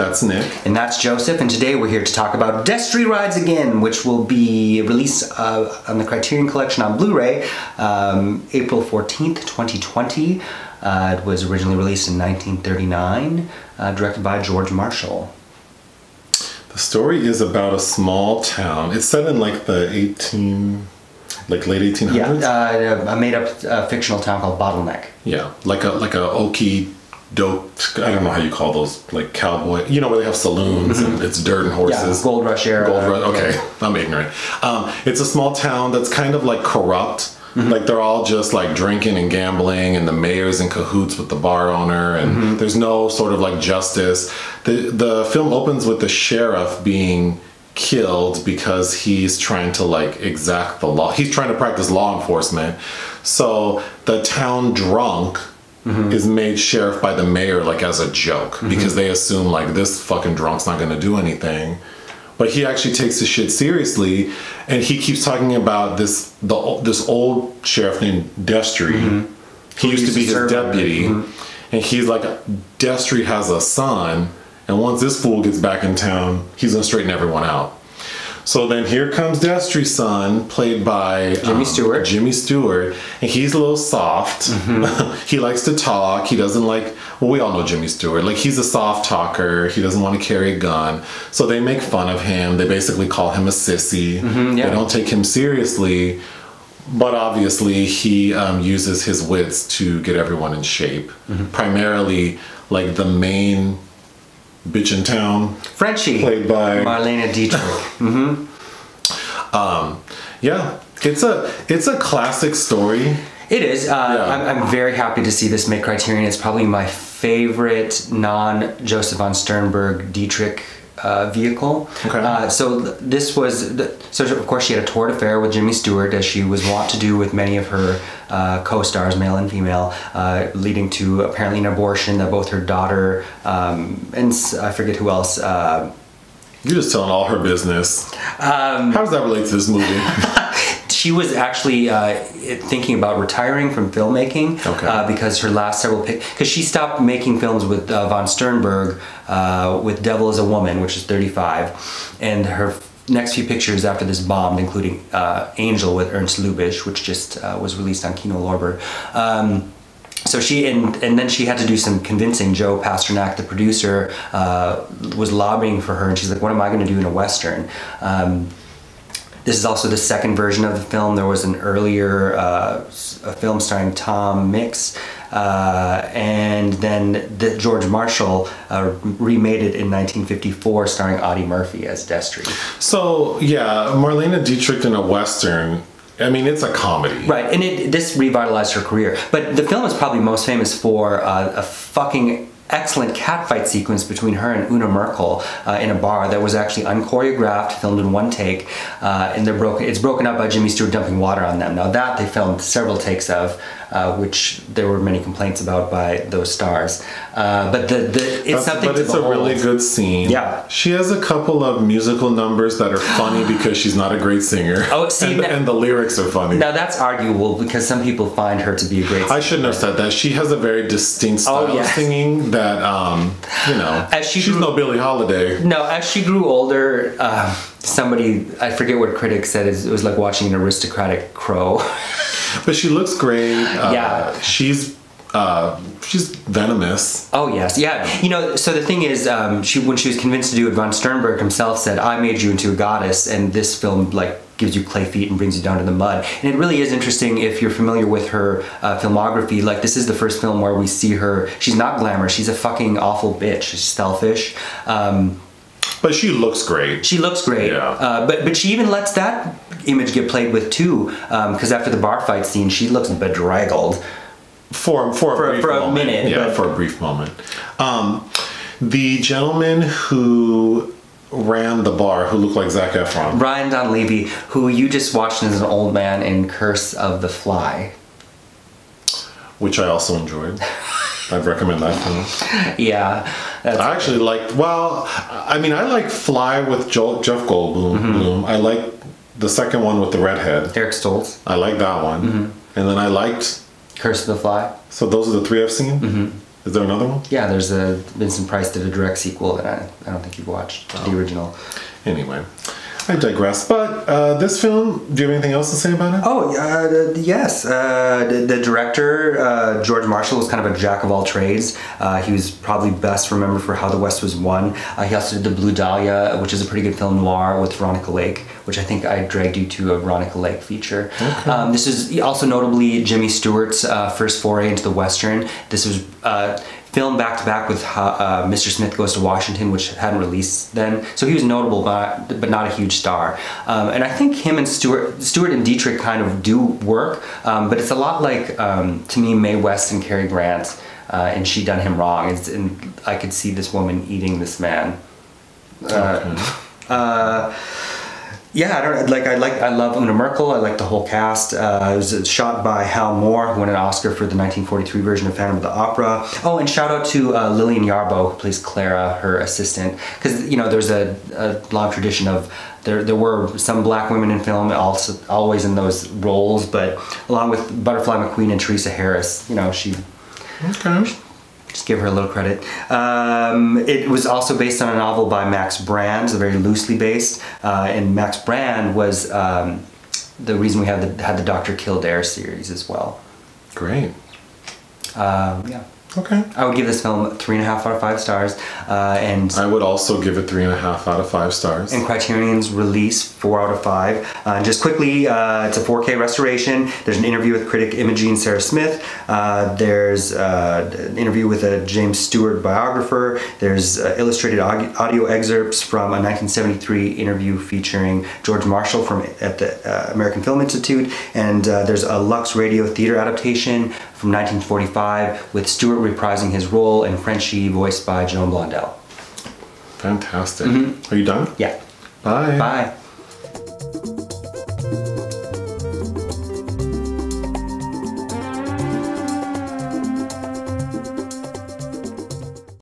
That's Nick. And that's Joseph, and today we're here to talk about Destry Rides Again, which will be released uh, on the Criterion Collection on Blu ray um, April 14th, 2020. Uh, it was originally released in 1939, uh, directed by George Marshall. The story is about a small town. It's set in like the 18, like late 1800s. Yeah, uh, a made up uh, fictional town called Bottleneck. Yeah, like a like a okie dope. I don't know how you call those, like cowboy. You know where they have saloons and mm-hmm. it's dirt and horses. Yeah. Gold Rush era. Gold Rush. Okay, I'm ignorant. Um, it's a small town that's kind of like corrupt. Mm-hmm. Like they're all just like drinking and gambling, and the mayor's in cahoots with the bar owner, and mm-hmm. there's no sort of like justice. the The film opens with the sheriff being killed because he's trying to like exact the law. He's trying to practice law enforcement. So the town drunk is made sheriff by the mayor like as a joke. Because they assume like this fucking drunk's not going to do anything. But he actually takes the shit seriously and he keeps talking about this the this old sheriff named Destry. He used to be to his deputy. And he's like Destry has a son and once this fool gets back in town he's going to straighten everyone out so then here comes Destry's son, played by Jimmy um, Stewart. Jimmy Stewart, and he's a little soft. Mm-hmm. he likes to talk. He doesn't like. Well, we all know Jimmy Stewart. Like he's a soft talker. He doesn't want to carry a gun. So they make fun of him. They basically call him a sissy. Mm-hmm, yeah. They don't take him seriously. But obviously, he um, uses his wits to get everyone in shape. Mm-hmm. Primarily, like the main bitch in town, Frenchy. played by Marlene Dietrich. Yeah, it's a it's a classic story. It is. Uh, Yeah. I'm, I'm very happy to see this make Criterion. It's probably my favorite non Josef von Sternberg Dietrich uh, vehicle. Okay. Uh, so th- this was the, so of course she had a toured affair with Jimmy Stewart as she was wont to do with many of her uh, co-stars, male and female, uh, leading to apparently an abortion that both her daughter um, and I forget who else. Uh, You're just telling all her business. um, How does that relate to this movie? she was actually uh, thinking about retiring from filmmaking Okay. uh, because her last several because she stopped making films with uh, von Sternberg uh, with Devil is a Woman, which is 35, and her next few pictures after this bombed, including uh, Angel with Ernst Lubitsch, which just uh, was released on Kino Lorber. Um, so she and and then she had to do some convincing. Joe Pasternak, the producer, uh, was lobbying for her, and she's like, "What am I going to do in a western?" Um, this is also the second version of the film. There was an earlier uh, a film starring Tom Mix, uh, and then the George Marshall uh, remade it in 1954, starring Audie Murphy as Destry. so yeah, Marlene Dietrich in a western. I mean, it's a comedy. Right, and it this revitalized her career. But the film is probably most famous for uh, a fucking excellent catfight sequence between her and Una Merkel uh, in a bar that was actually unchoreographed, filmed in one take, uh, and they're broken. It's broken up by Jimmy Stewart dumping water on them. Now that they filmed several takes of, uh, which there were many complaints about by those stars. Uh, but the, the it's That's- something. but it's a really good scene. Yeah. she has a couple of musical numbers that are funny because she's not a great singer. Oh, see, and, that- and the lyrics are funny. Now that's arguable because some people find her to be a great. Singer. I shouldn't have said that. She has a very distinct style Oh, yeah. of singing that, um, you know, As she she's grew- no Billie Holiday. No, as she grew older, uh, somebody I forget what critic said it was like watching an aristocratic crow. But she looks great. Uh, Yeah. she's uh, she's venomous. oh yes, yeah. You know, so the thing is, um, she when she was convinced to do it, von Sternberg himself said, "I made you into a goddess," and this film like gives you clay feet and brings you down to the mud. And it really is interesting if you're familiar with her uh, filmography. Like this is the first film where we see her. She's not glamorous. She's a fucking awful bitch. She's selfish. Um, But she looks great. She looks great, Yeah. uh, but but she even lets that image get played with too, because after the bar fight scene, she looks bedraggled. for for a, For- brief for a moment. minute, Yeah, but- for a brief moment. Um, the gentleman who ran the bar, who looked like Zac Efron. Brian Donlevy, who you just watched as an old man in Curse of the Fly. which I also enjoyed. I'd recommend that film. Yeah, I actually liked. Well, I mean, I like Fly with Joel, Jeff Goldblum. Mm-hmm. I like the second one with the redhead. Eric Stoltz, I like that one, Mm-hmm. and then I liked. Curse of the Fly. So those are the three I've seen. Mm-hmm. Is there another one? Yeah, there's a Vincent Price did a direct sequel that I, I don't think you've watched Oh. the original. Anyway, I digress. But uh, this film, do you have anything else to say about it? Oh uh, yes, uh, the, the director uh, George Marshall was kind of a jack of all trades. Uh, he was probably best remembered for How the West Was Won. Uh, he also did The Blue Dahlia, which is a pretty good film noir with Veronica Lake, which I think I dragged you to a Veronica Lake feature. Um, this is also notably Jimmy Stewart's uh, first foray into the western. This was. Filmed back to back with uh, Mr. Smith Goes to Washington, which hadn't released then. So he was notable, but but not a huge star. Um, and I think him and Stewart, Stewart and Dietrich kind of do work, um, but it's a lot like um, to me Mae West and Cary Grant. Uh, and she done him wrong. It's, and I could see this woman eating this man. Uh, uh, yeah, I don't like. I like. I love Una Merkel. I like the whole cast. Uh, it was shot by Hal Mohr, who won an Oscar for the 1943 version of Phantom of the Opera. Oh, and shout out to uh, Lillian Yarbo, who plays Clara, her assistant, because you know there's a, a long tradition of there. There were some black women in film, also always in those roles, but along with Butterfly McQueen and Teresa Harris, you know she Okay. Just give her a little credit. Um, it was also based on a novel by Max Brand, so very loosely based. Uh, and Max Brand was um, the reason we had the, had the Dr. Kildare series as well. Great. Um, yeah. Okay. I would give this film three and a half out of five stars. Uh, and I would also give it three and a half out of five stars. and Criterion's release, four out of five. Uh, just quickly, uh, it's a 4K restoration. There's an interview with critic Imogen Sara Smith. Uh, there's uh, an interview with a James Stewart biographer. There's uh, illustrated audio, audio excerpts from a 1973 interview featuring George Marshall from at the uh, American Film Institute. And uh, there's a Lux Radio theater adaptation from 1945 with Stewart reprising his role and Frenchy voiced by Joan Blondell. Fantastic. Mm-hmm. Are you done? Yeah. Bye. Bye.